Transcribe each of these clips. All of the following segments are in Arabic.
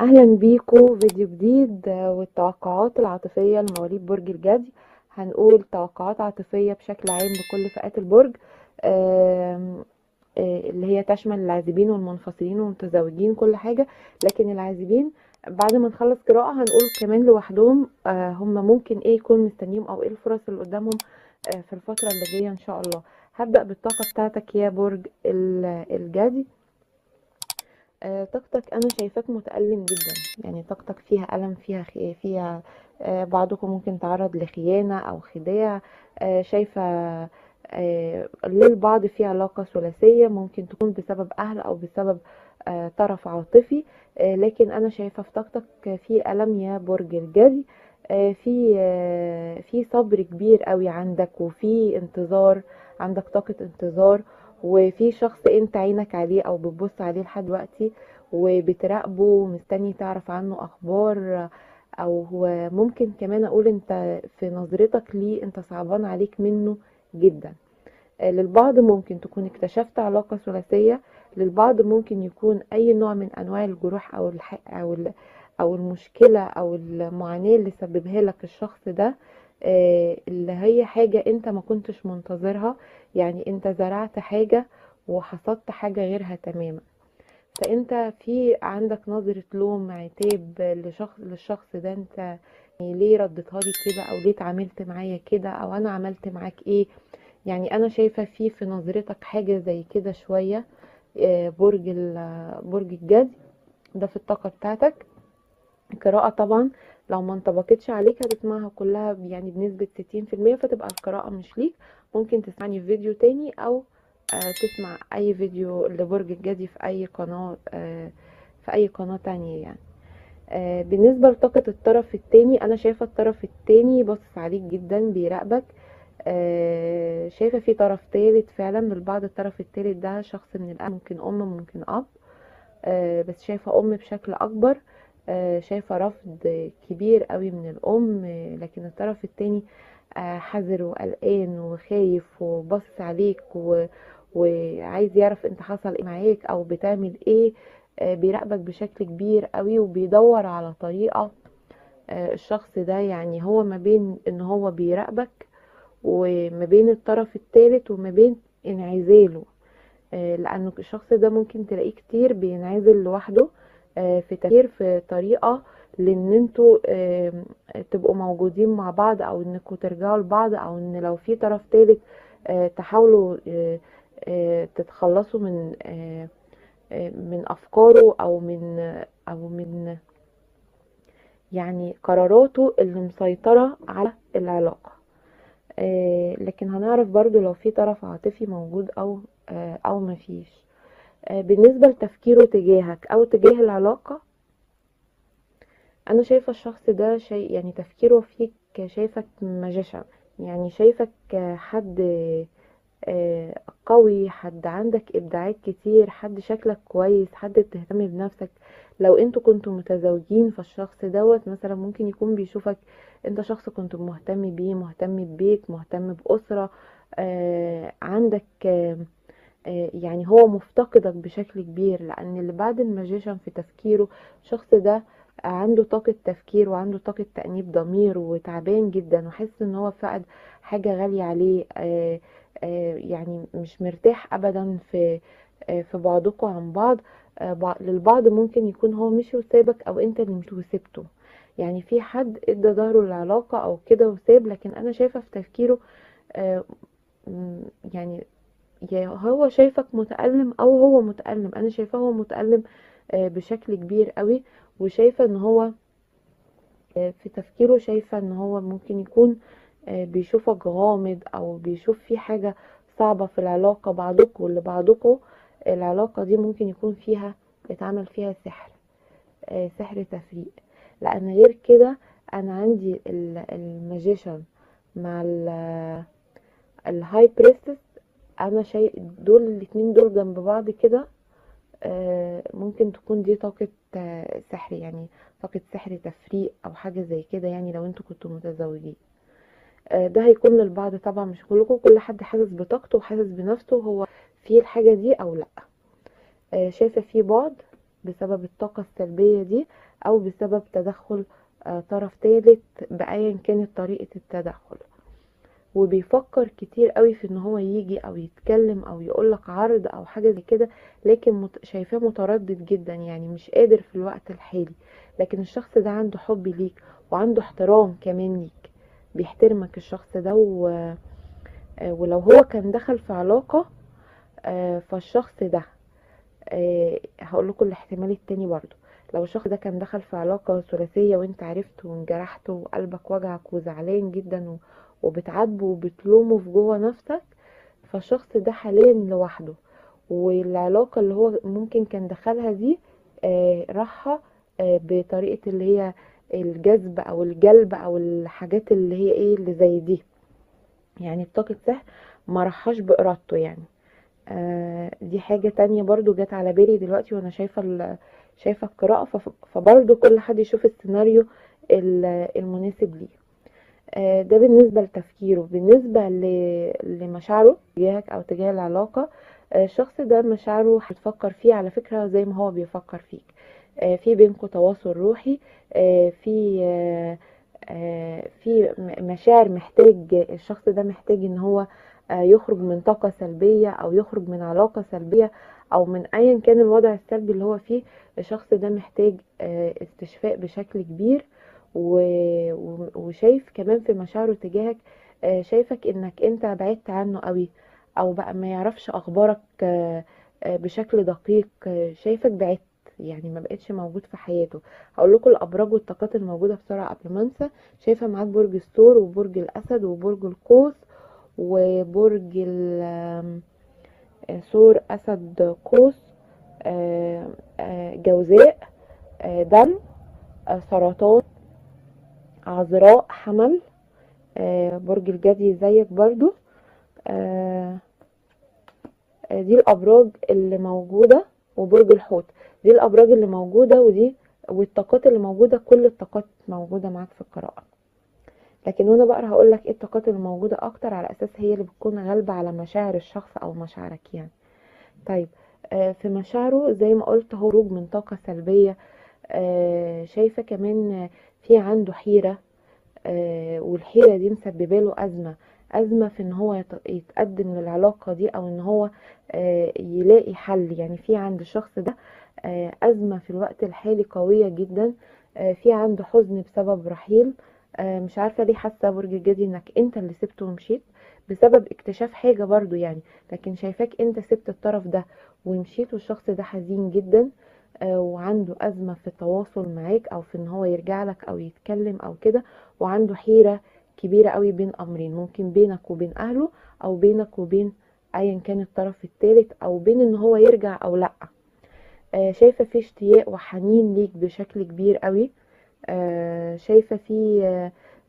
أهلا بيكم فيديو جديد والتوقعات العاطفية لمواليد برج الجدي. هنقول توقعات عاطفية بشكل عام لكل فئات البرج آه، اللي هي تشمل العازبين والمنفصلين والمتزوجين كل حاجة. لكن العازبين بعد ما نخلص قراءة هنقول كمان لوحدهم آه، هم ممكن إيه يكون مستنيهم أو إيه الفرص اللي قدامهم آه، في الفترة اللي جاية إن شاء الله. هبدأ بالطاقة بتاعتك يا برج ال- الجدي. طاقتك أنا شايفاك متألم جدا. يعني طاقتك فيها ألم فيها خي... فيها آه، بعضكم ممكن تعرض لخيانة أو خداع. آه، شايفة آه، للبعض في علاقة ثلاثية ممكن تكون بسبب أهل أو بسبب آه، طرف عاطفي. آه، لكن أنا شايفة في طاقتك في ألم يا برج الجدي آه، في آه، في صبر كبير قوي عندك وفي انتظار عندك طاقة انتظار. وفي شخص انت عينك عليه أو بتبص عليه لحد دلوقتي وبتراقبه ومستني تعرف عنه أخبار أو ممكن كمان أقول انت في نظرتك ليه انت صعبان عليك منه جدا آه، للبعض ممكن تكون اكتشفت علاقة ثلاثية للبعض ممكن يكون أي نوع من أنواع الجروح أو الح... أو. أو المشكلة أو المعاناة اللي سببها لك الشخص ده اللي هي حاجة انت ما كنتش منتظرها. يعني انت زرعت حاجة وحصدت حاجة غيرها تماما. فانت في عندك نظرة لوم عتاب لشخص للشخص ده انت يعني ليه رديتها لي كده؟ أو ليه اتعاملت معايا كده؟ أو أنا عملت معاك إيه؟ يعني أنا شايفة في في نظرتك حاجة زي كده شوية آه، برج برج الجدي ده في الطاقة بتاعتك. القراءة طبعا لو ما انطبقتش عليك هتسمعها كلها يعني بنسبة ستين في المية فتبقى القراءة مش ليك. ممكن تسمعني في فيديو تاني أو آه، تسمع أي فيديو لبرج الجدي في أي قناة آه، في أي قناة تانية يعني. آه، بالنسبة لطاقة الطرف التاني أنا شايفة الطرف التاني باصص عليك جدا بيراقبك. شايفة في طرف تالت فعلا للبعض الطرف التالت ده شخص من الأهل ممكن أم ممكن أب. بس شايفة أم بشكل أكبر. شايفة رفض كبير قوي من الأم آه، لكن الطرف التاني آه، حذر وقلقان وخايف وبص عليك و... وعايز يعرف أنت حصل إيه معاك أو بتعمل إيه آه، بيراقبك بشكل كبير قوي وبيدور على طريقة آه، الشخص ده يعني هو ما بين إن هو بيراقبك وما بين الطرف الثالث وما بين انعزاله آه، لأنه الشخص ده ممكن تلاقيه كتير بينعزل لوحده آه، في تفكير في طريقة لإن أنتوا آم، تبقوا موجودين مع بعض أو انكم ترجعوا لبعض أو إن لو في طرف ثالث آه، تحاولوا آه، آه، تتخلصوا من آه، آه، من أفكاره أو من أو من يعني قراراته اللي مسيطرة على العلاقة. آه، لكن هنعرف برضو لو في طرف عاطفي موجود أو آه، أو مفيش. آه، بالنسبة لتفكيره تجاهك أو تجاه العلاقة أنا شايفة الشخص ده شيء يعني تفكيره فيك شايفك ماجيشن يعني شايفك حد آه، قوي حد عندك إبداعات كتير حد شكلك كويس حد بتهتم بنفسك. لو أنتوا كنتوا متزوجين فالشخص دوت مثلا ممكن يكون بيشوفك انت شخص كنت مهتم بيه مهتم ببيت مهتم بأسرة آه، عندك آه، آه، يعني هو مفتقدك بشكل كبير لأن اللي بعد الماجيشن في تفكيره الشخص ده عنده طاقة تفكير وعنده طاقة تأنيب ضمير وتعبان جدا وحس إن هو فقد حاجة غالية عليه آه، آه، يعني مش مرتاح ابدا في آه، في بعضكم عن بعض آه، بع- للبعض ممكن يكون هو مشي وسابك أو أنت اللي مشي وسبته يعني في حد إدى ظهره للعلاقة أو كده وساب لكن أنا شايفة في تفكيره آه، م- يعني هو شايفك متألم أو هو متألم. أنا شايفاه هو متألم آه، بشكل كبير قوي وشايفة إن هو آه، في تفكيره شايفة إن هو ممكن يكون آه، بيشوفك غامض أو بيشوف في حاجة صعبة في العلاقة بعضكم لبعضكم العلاقة دي ممكن يكون فيها اتعمل فيها سحر سحر تفريق. لأن غير كده أنا عندي ال- ال Magician مع ال- ال High Priestess أنا شايف دول الاتنين دول جنب بعض كده آه، ممكن تكون دي طاقة آه، سحر يعني طاقة سحر تفريق أو حاجة زي كده يعني لو أنتوا كنتوا متزوجين. آه، ده هيكون للبعض طبعا مش كلكم كل حد حاسس بطاقته وحاسس بنفسه هو في الحاجة دي أو لأ. شايفة في بعد بسبب الطاقة السلبية دي أو بسبب تدخل طرف ثالث بأيا كانت طريقة التدخل. وبيفكر كتير قوي في إن هو يجي أو يتكلم أو يقولك عرض أو حاجة زي كده لكن. شايفاه متردد جدا يعني مش قادر في الوقت الحالي لكن الشخص ده عنده حب ليك وعنده احترام كمان ليك بيحترمك الشخص ده و... آه، ولو هو كان دخل في علاقة آه، فالشخص ده هقول لكم الاحتمال التاني برضو لو الشخص ده كان دخل في علاقة ثلاثية وانت عرفته وانجرحته وقلبك وجعك وزعلان جدا وبتعاتبه وبتلومه في جوه نفسك فالشخص ده حاليا لوحده. والعلاقة اللي هو ممكن كان دخلها دي آه راحة آه بطريقة اللي هي الجذب أو الجلب أو الحاجات اللي هي إيه اللي زي دي. يعني بطاقة سحر ما راحش بإرادته يعني. آه دي حاجة تانية برضو جت على بالي دلوقتي وأنا شايفة شايفة القراءة فبرضو كل حد يشوف السيناريو المناسب ليه. ده بالنسبة لتفكيره. بالنسبة لمشاعره تجاهك أو تجاه العلاقة آه الشخص ده مشاعره هتفكر فيه على فكرة زي ما هو بيفكر فيك. آه في بينكم تواصل روحي في في مشاعر محتاج الشخص ده محتاج إن هو يخرج من طاقة سلبية أو يخرج من علاقة سلبية أو من ايا كان الوضع السلبي اللي هو فيه. الشخص ده محتاج استشفاء بشكل كبير. وشايف كمان في مشاعره تجاهك شايفك إنك أنت بعدت عنه قوي أو بقى ما يعرفش أخبارك بشكل دقيق شايفك بعدت يعني ما بقتش موجود في حياته. هقول لكم الأبراج والطاقات الموجودة بسرعة قبل ما أنسى. شايفه معاك برج الثور وبرج الأسد وبرج القوس وبرج ثور أسد قوس جوزاء دم سرطان. عذراء حمل. برج الجدي زيك برضو. دي الأبراج اللي موجودة وبرج الحوت. دي الأبراج اللي موجودة ودي والطاقات اللي موجودة كل الطاقات موجودة معاك في القراءة. لكن وأنا بقرأ هقول لك إيه الطاقات اللي موجودة أكتر على أساس هي اللي بتكون غالبة على مشاعر الشخص أو مشاعرك يعني. طيب آه في مشاعره زي ما قلت هروب من طاقة سلبية. آه شايفة كمان في عنده حيرة آه والحيرة دي مسببة له أزمة أزمة في إن هو يتقدم للعلاقة دي أو إن هو يلاقي حل. يعني في عند الشخص ده أزمة في الوقت الحالي قوية جدا في عنده حزن بسبب رحيل مش عارفة ليه حاسة برج الجدي إنك أنت اللي سبته ومشيت بسبب اكتشاف حاجة برضو يعني. لكن شايفاك أنت سبت الطرف ده ومشيت والشخص ده حزين جدا وعنده أزمة في التواصل معاك أو في إن هو يرجع لك أو يتكلم أو كده وعنده حيرة كبيرة قوي بين أمرين ممكن بينك وبين أهله أو بينك وبين ايا كان الطرف الثالث أو بين إن هو يرجع أو لأ. آه شايفة في اشتياق وحنين ليك بشكل كبير قوي آه شايفة في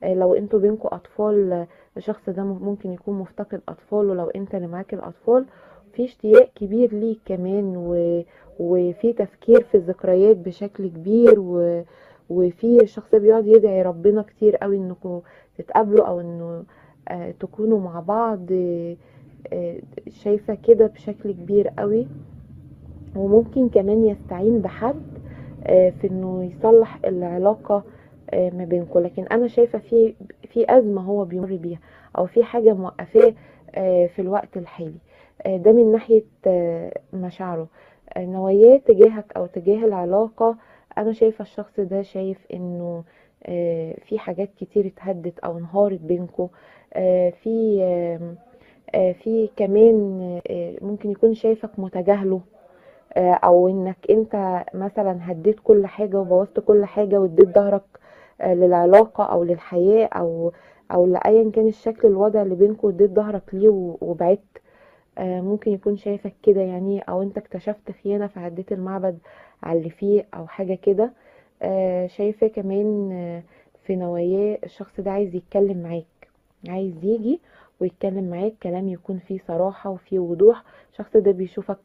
آه لو أنتوا بينكم أطفال الشخص ده ممكن يكون مفتقد أطفال ولو انت اللي معاك الأطفال في اشتياق كبير ليك كمان و... وفي تفكير في الذكريات بشكل كبير و... وفي الشخص بيقعد يدعي ربنا كتير قوي إنكم تتقابلوا أو إنه آه تكونوا مع بعض آه شايفة كده بشكل كبير قوي. وممكن كمان يستعين بحد آه في إنه يصلح العلاقة ما بينكم. لكن أنا شايفة في في أزمة هو بيمر بيها أو في حاجة موقفاه في الوقت الحالي. ده من ناحية مشاعره. نواياه تجاهك أو تجاه العلاقة أنا شايفة الشخص ده شايف إنه في حاجات كتير اتهدت أو انهارت بينكم في في كمان ممكن يكون شايفك متجاهله أو إنك أنت مثلا هديت كل حاجة وبوظت كل حاجة واديت ظهرك للعلاقة أو للحياة أو أو لايا كان الشكل الوضع اللي بينكم واديت ظهرك ليه وبعدت. ممكن يكون شايفك كده يعني أو أنت اكتشفت خيانة فعديت المعبد على اللي فيه أو حاجة كده. شايفة كمان في نواياه الشخص ده عايز يتكلم معاك عايز يجي ويتكلم معاك كلام يكون فيه صراحة وفيه وضوح. الشخص ده بيشوفك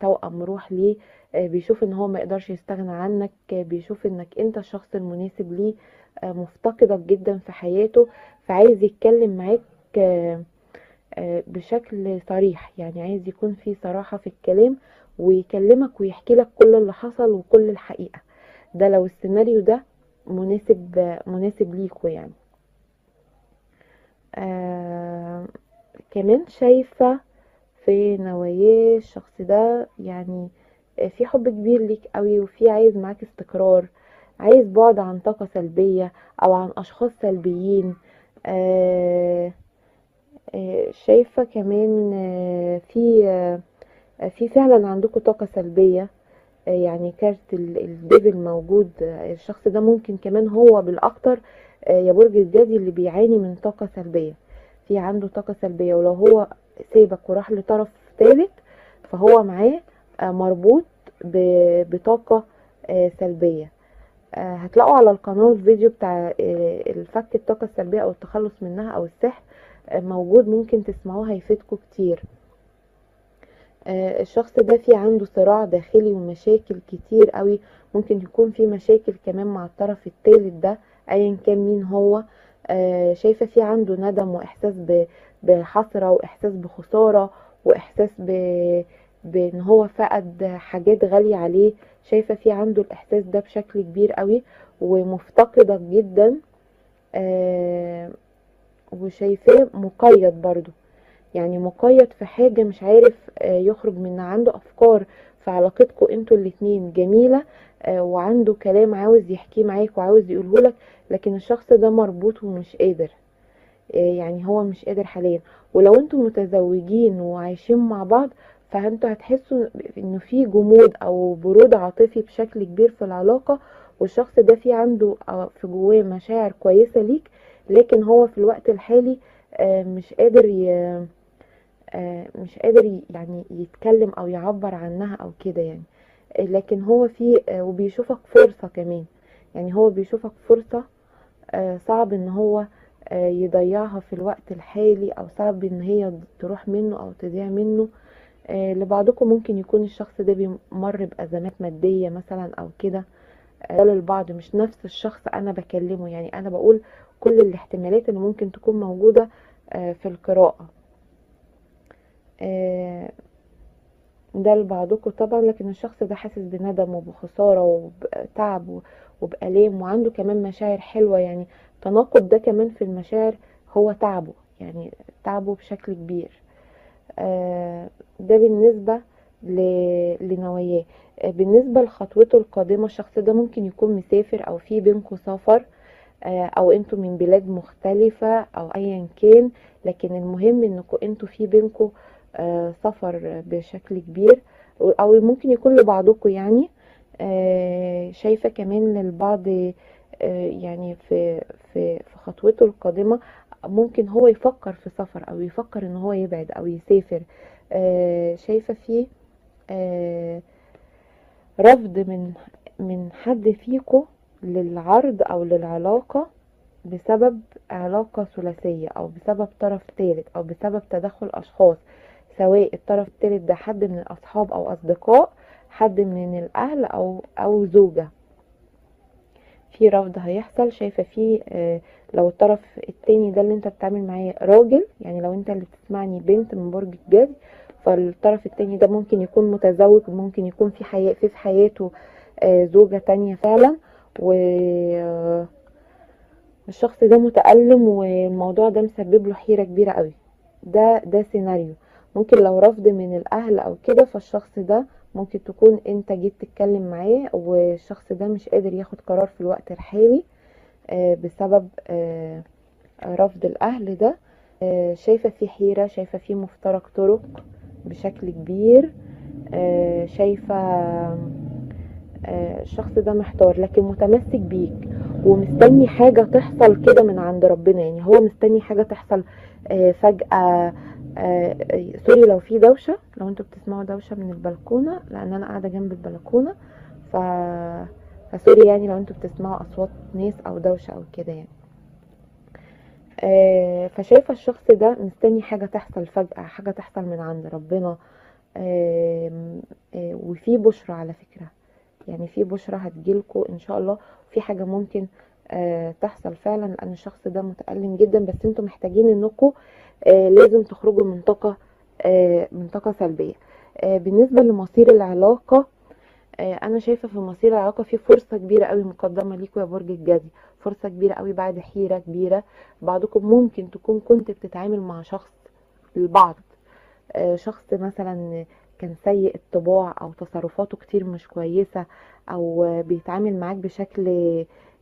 توأم روح ليه بيشوف إن هو ما يقدرش يستغنى عنك بيشوف إنك أنت الشخص المناسب ليه مفتقدك جدا في حياته فعايز يتكلم معاك بشكل صريح يعني عايز يكون في صراحة في الكلام ويكلمك ويحكي لك كل اللي حصل وكل الحقيقة. ده لو السيناريو ده مناسب مناسب ليكوا يعني. آه كمان شايفة في نواياه الشخص ده يعني في حب كبير ليك قوي وفي عايز معاك استقرار عايز بعد عن طاقة سلبية أو عن أشخاص سلبيين. آه شايفة كمان آه في آه في فعلا عندكم طاقة سلبية آه يعني كارت ال Devil موجود الشخص ده ممكن كمان هو بالأكتر يا برج الجدي اللي بيعاني من طاقة سلبية. في عنده طاقة سلبية ولو هو سيبك وراح لطرف ثالث فهو معاه مربوط بطاقة سلبية. هتلاقوا على القناة الفيديو بتاع الفك الطاقة السلبية أو التخلص منها أو السحر موجود ممكن تسمعوه هيفيدكم كتير. الشخص ده في عنده صراع داخلي ومشاكل كتير قوي. ممكن يكون في مشاكل كمان مع الطرف الثالث ده ايا كان مين هو. شايفة في عنده ندم وإحساس بحسرة وإحساس بخسارة وإحساس ب... بإن هو فقد حاجات غالية عليه. شايفة في عنده الإحساس ده بشكل كبير قوي ومفتقدك جدا. آه وشايفاه مقيد برضو. يعني مقيد في حاجة مش عارف آه يخرج منها عنده أفكار في علاقتكم أنتوا الاتنين جميلة آه وعنده كلام عاوز يحكيه معاك وعاوز يقولهولك لكن الشخص ده مربوط ومش قادر. يعني هو مش قادر حاليا. ولو أنتوا متزوجين وعايشين مع بعض فانتوا هتحسوا انه في جمود أو برود عاطفي بشكل كبير في العلاقة والشخص ده في عنده في جواه مشاعر كويسة ليك لكن هو في الوقت الحالي مش قادر ي... مش قادر يعني يتكلم أو يعبر عنها أو كده يعني. لكن هو في وبيشوفك فرصة كمان. يعني هو بيشوفك فرصة صعب إن هو يضيعها في الوقت الحالي أو صعب إن هي تروح منه أو تضيع منه. لبعضكم ممكن يكون الشخص ده بيمر بأزمات مادية مثلا أو كده. ده للبعض مش نفس الشخص أنا بكلمه. يعني أنا بقول كل الاحتمالات اللي ممكن تكون موجودة في القراءة. ده لبعضكم طبعا لكن الشخص ده حاسس بندم وبخسارة وبتعب وبألام وعنده كمان مشاعر حلوة. يعني التناقض ده كمان في المشاعر هو تعبه يعني تعبه بشكل كبير. آه ده بالنسبة لنواياه. آه بالنسبة لخطوته القادمة الشخص ده ممكن يكون مسافر أو في بينكم سفر آه أو أنتوا من بلاد مختلفة أو ايا كان لكن المهم انكم أنتوا في بينكم سفر بشكل كبير أو ممكن يكون لبعضكم يعني. شايفة كمان للبعض يعني في في في خطوته القادمة ممكن هو يفكر في سفر أو يفكر إن هو يبعد أو يسافر. شايفة فيه رفض من من حد فيكم للعرض أو للعلاقة بسبب علاقة ثلاثية أو بسبب طرف ثالث أو بسبب تدخل أشخاص سواء الطرف الثالث ده حد من الأصحاب أو أصدقاء حد من الأهل أو أو زوجة. في رفض هيحصل شايفة فيه آه لو الطرف التاني ده اللي انت بتعمل معاه راجل يعني لو انت اللي بتسمعني بنت من برج الجدي فالطرف التاني ده ممكن يكون متزوج ممكن يكون في حياة في في حياته آه زوجة تانية فعلا. و آه الشخص ده متألم والموضوع ده مسبب له حيرة كبيرة قوي. ده ده سيناريو. ممكن لو رفض من الأهل أو كده فالشخص ده ممكن تكون أنت جيت تتكلم معاه والشخص ده مش قادر ياخد قرار في الوقت الحالي بسبب رفض الأهل ده. شايفة في حيرة شايفة في مفترق طرق بشكل كبير. شايفة الشخص ده محتار لكن متمسك بيك ومستني حاجة تحصل كده من عند ربنا. يعني هو مستني حاجة تحصل فجأة آه سوري لو في دوشة لو أنتوا بتسمعوا دوشة من البلكونة لأن أنا قاعدة جنب البلكونة. ف... فسوري يعني لو أنتوا بتسمعوا أصوات ناس أو دوشة أو كده يعني. آه فشايفة الشخص ده مستني حاجة تحصل فجأة حاجة تحصل من عند ربنا. آه آه وفي بشرة على فكرة. يعني في بشرة هتجيلكوا إن شاء الله. في حاجة ممكن آه تحصل فعلا لأن الشخص ده متألم جدا بس أنتوا محتاجين انكم آه لازم تخرجوا من طاقة آه من طاقة سلبية. آه، بالنسبة لمصير العلاقة آه، أنا شايفة في مصير العلاقة في فرصة كبيرة قوي مقدمة ليكوا يا برج الجدي. فرصة كبيرة قوي بعد حيرة كبيرة. بعضكم ممكن تكون كنت بتتعامل مع شخص البعض آه، شخص مثلا كان سيء الطباع أو تصرفاته كتير مش كويسة أو بيتعامل معاك بشكل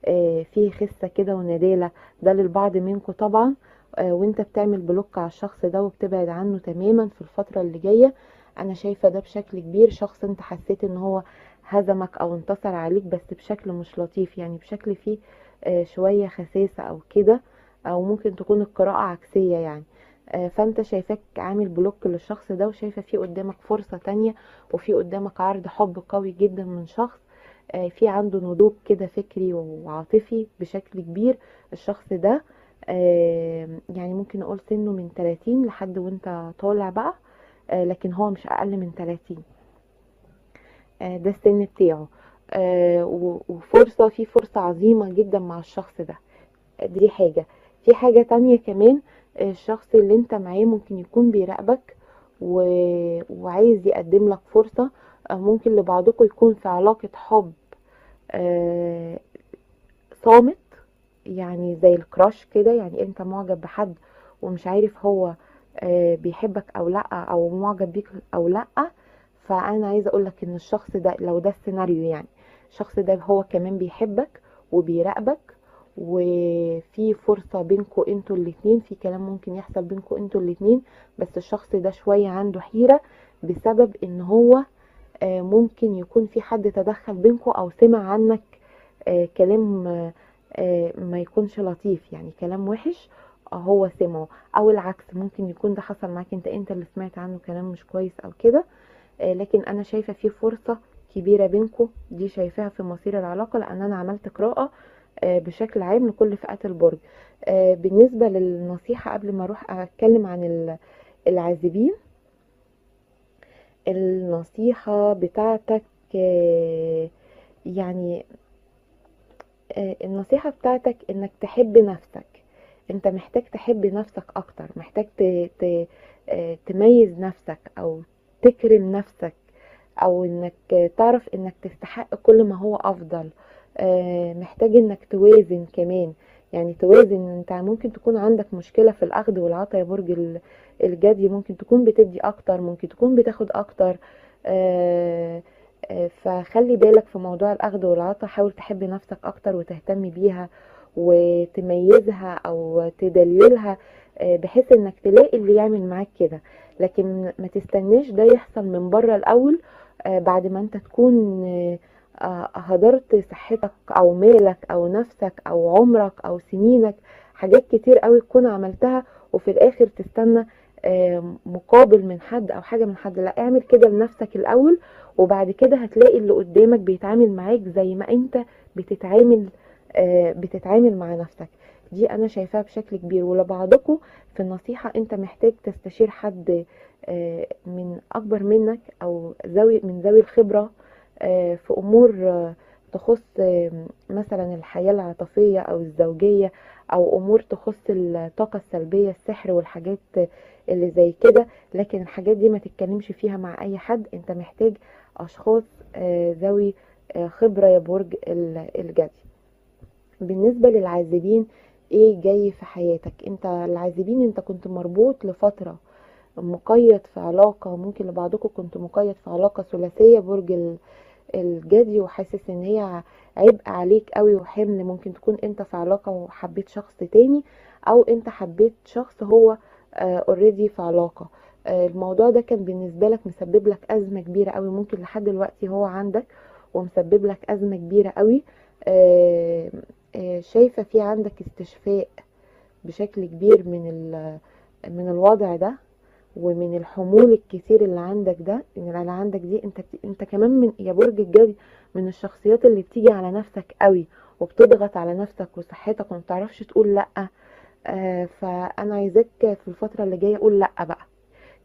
آه، فيه خسة كده وندالة ده للبعض منكم طبعا آه، وأنت بتعمل بلوك على الشخص ده وبتبعد عنه تماما في الفترة اللي جاية. أنا شايفة ده بشكل كبير شخص أنت حسيت إن هو هزمك أو انتصر عليك بس بشكل مش لطيف يعني بشكل فيه آه، شوية خساسة أو كده أو ممكن تكون القراءة عكسية يعني. فانت شايفاك عامل بلوك للشخص ده وشايفة في قدامك فرصة تانية وفي قدامك عرض حب قوي جدا من شخص آه، في عنده نضوج كده فكري وعاطفي بشكل كبير. الشخص ده آه، يعني ممكن نقول سنه من 30 لحد وانت طالع بقى آه، لكن هو مش أقل من 30 آه، ده السن بتاعه. آه، وفرصة في فرصة عظيمة جدا مع الشخص ده. دي حاجة. في حاجة تانية كمان آه، الشخص اللي انت معاه ممكن يكون بيراقبك و... وعايز يقدم لك فرصة آه، ممكن لبعضكم يكون في علاقة حب آه، صامت يعني زي الكراش كده يعني انت معجب بحد ومش عارف هو آه، بيحبك أو لأ أو معجب بيك أو لأ فأنا عايزة أقولك إن الشخص ده لو ده السيناريو يعني الشخص ده هو كمان بيحبك وبيراقبك وفي فرصة بينكوا أنتوا الاتنين في كلام ممكن يحصل بينكوا أنتوا الاتنين بس الشخص ده شوية عنده حيرة بسبب ان هو آه، ممكن يكون في حد تدخل بينكوا أو سمع عنك آه، كلام آه، ما يكونش لطيف يعني كلام وحش هو سمعه. أو العكس ممكن يكون ده حصل معاك انت انت اللي سمعت عنه كلام مش كويس أو كده لكن أنا شايفة في فرصة كبيرة بينكم دي شايفاها في مصير العلاقة لأن أنا عملت قراءة آه، بشكل عام لكل فئات البرج. آه، بالنسبة للنصيحة قبل ما أروح أتكلم عن ال- العازبين النصيحة بتاعتك آه، يعني آه، النصيحة بتاعتك إنك تحب نفسك. أنت محتاج تحب نفسك أكتر محتاج آه، تميز نفسك أو تكرم نفسك أو إنك تعرف إنك تستحق كل ما هو أفضل. آه، محتاج إنك توازن كمان. يعني توازن أنت ممكن تكون عندك مشكلة في الأخذ والعطاء يا برج ال- الجدي. ممكن تكون بتدي أكتر ممكن تكون بتاخد أكتر. آه، آه، فخلي بالك في موضوع الأخذ والعطاء حاول تحب نفسك أكتر وتهتم بيها وتميزها أو تدللها آه، بحيث إنك تلاقي اللي يعمل معاك كده. لكن ما تستناش ده يحصل من بره الأول آه، بعد ما أنت تكون آه، آه، هدرت صحتك أو مالك أو نفسك أو عمرك أو سنينك حاجات كتير قوي تكون عملتها وفي الآخر تستنى آه، مقابل من حد أو حاجة من حد لا اعمل كده لنفسك الأول وبعد كده هتلاقي اللي قدامك بيتعامل معاك زي ما أنت بتتعامل آه، بتتعامل مع نفسك. دي أنا شايفاها بشكل كبير. ولبعضكم في النصيحة أنت محتاج تستشير حد آه، من أكبر منك أو ذوي من ذوي الخبرة آه، في أمور آه، تخص آه، مثلا الحياة العاطفية أو الزوجية أو أمور تخص الطاقة السلبية السحر والحاجات اللي زي كده. لكن الحاجات دي ما تتكلمش فيها مع أي حد. أنت محتاج أشخاص آه، ذوي آه، خبرة يا برج ال- الجدي. بالنسبة للعازبين إيه جاي في حياتك؟ أنت العازبين أنت كنت مربوط لفترة مقيد في علاقة. ممكن لبعضكم كنت مقيد في علاقة ثلاثية برج الجدي وحاسس إن هي عبء عليك قوي وحمل ممكن تكون أنت في علاقة وحبيت شخص تاني أو أنت حبيت شخص هو اوريدي في علاقة. آه، الموضوع ده كان بالنسبة لك مسبب لك أزمة كبيرة قوي ممكن لحد دلوقتي هو عندك ومسبب لك أزمة كبيرة قوي. آه، آه، شايفة في عندك استشفاء بشكل كبير من من الوضع ده؟ ومن الحمول الكتير اللي عندك ده اللي عندك دي أنت أنت كمان من يا برج الجدي من الشخصيات اللي بتيجي على نفسك قوي وبتضغط على نفسك وصحتك وما بتعرفش تقول لأ. آه فأنا عايزاك في الفترة اللي جاية قول لأ بقى.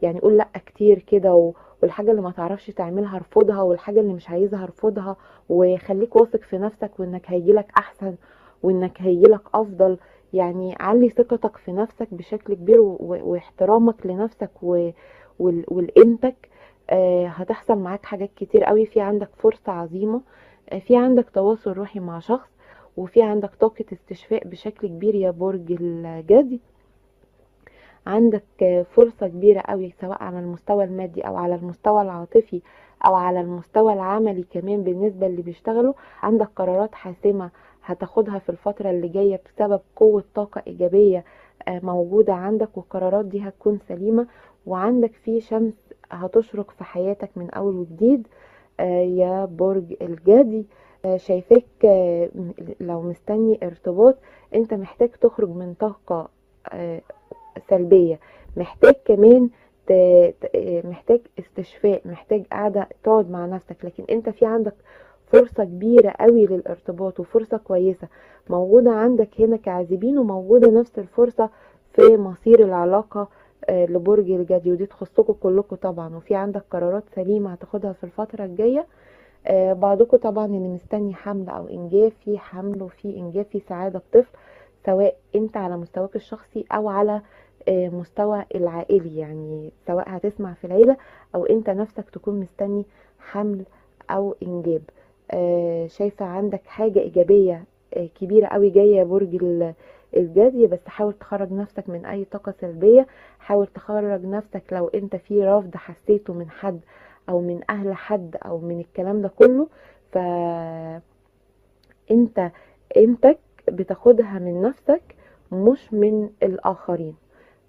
يعني قول لأ كتير كده والحاجة اللي ما تعرفش تعملها ارفضها والحاجة اللي مش عايزها ارفضها وخليك واثق في نفسك وإنك هيجيلك أحسن وإنك هيجيلك أفضل. يعني علي ثقتك في نفسك بشكل كبير واحترامك لنفسك ولقيمتك. آه، هتحصل معاك حاجات كتير قوي. في عندك فرصة عظيمة. آه، في عندك تواصل روحي مع شخص. وفي عندك طاقة استشفاء بشكل كبير يا برج الجدي. عندك فرصة كبيرة قوي سواء على المستوى المادي أو على المستوى العاطفي أو على المستوى العملي كمان بالنسبة اللي بيشتغلوا. عندك قرارات حاسمة هتاخدها في الفترة اللي جاية بسبب قوة طاقة إيجابية آه، موجودة عندك والقرارات دي هتكون سليمة وعندك في شمس هتشرق في حياتك من أول وجديد آه، يا برج الجدي. آه، شايفاك لو مستني ارتباط انت محتاج تخرج من طاقة سلبية. محتاج كمان محتاج استشفاء محتاج قاعدة تقعد مع نفسك. لكن انت في عندك فرصة كبيرة قوي للارتباط وفرصة كويسة. موجودة عندك هنا كعازبين وموجودة نفس الفرصة في مصير العلاقة آه، لبرج الجدي ودي تخصكم كلكم طبعا. وفي عندك قرارات سليمة هتاخدها في الفترة الجاية. آه، بعضكم طبعا اللي مستني حمل أو انجاب في حمل وفي انجاب في سعادة بطفل سواء أنت على مستواك الشخصي أو على آه، مستوى العائلي. يعني سواء هتسمع في العيلة أو أنت نفسك تكون مستني حمل أو انجاب آه، شايفة عندك حاجة إيجابية آه، كبيرة قوي جاية يا برج ال- الجدي بس حاول تخرج نفسك من أي طاقة سلبية. حاول تخرج نفسك لو أنت في رفض حسيته من حد أو من أهل حد أو من الكلام ده كله. فانت قيمتك بتاخدها من نفسك مش من الآخرين.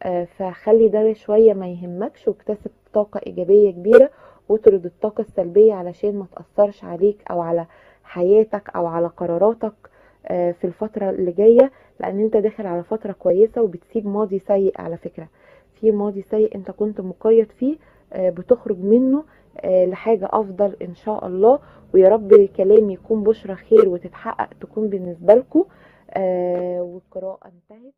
آه، فخلي ده شوية ما يهمكش واكتسب طاقة إيجابية كبيرة واطرد الطاقة السلبية علشان ما تأثرش عليك أو على حياتك أو على قراراتك آه، في الفترة اللي جاية لأن أنت داخل على فترة كويسة وبتسيب ماضي سيء على فكرة. في ماضي سيء أنت كنت مقيد فيه آه، بتخرج منه آه، لحاجة أفضل إن شاء الله. ويا رب كلامي يكون بشرى خير وتتحقق تكون بالنسبة لكم. والقراءة انتهت.